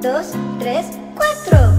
dos, tres, cuatro.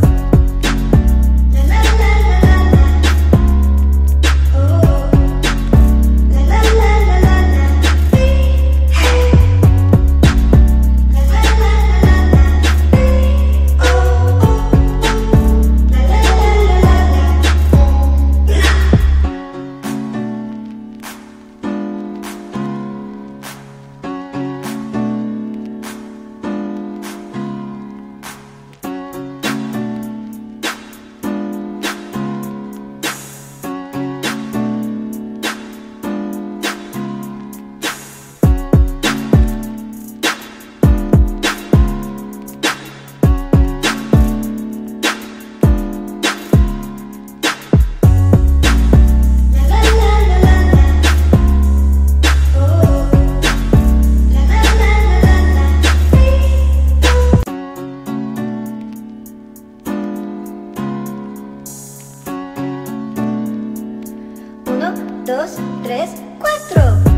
Dos, tres, cuatro.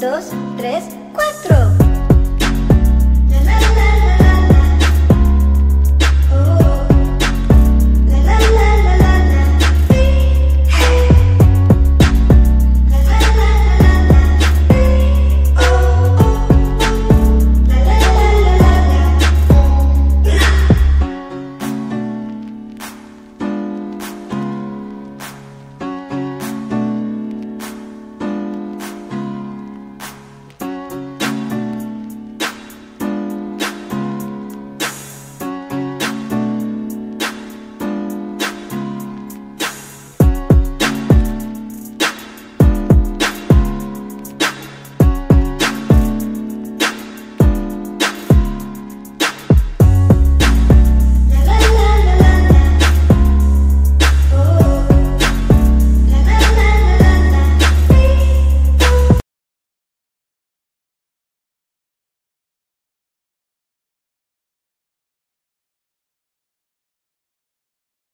Dos, tres,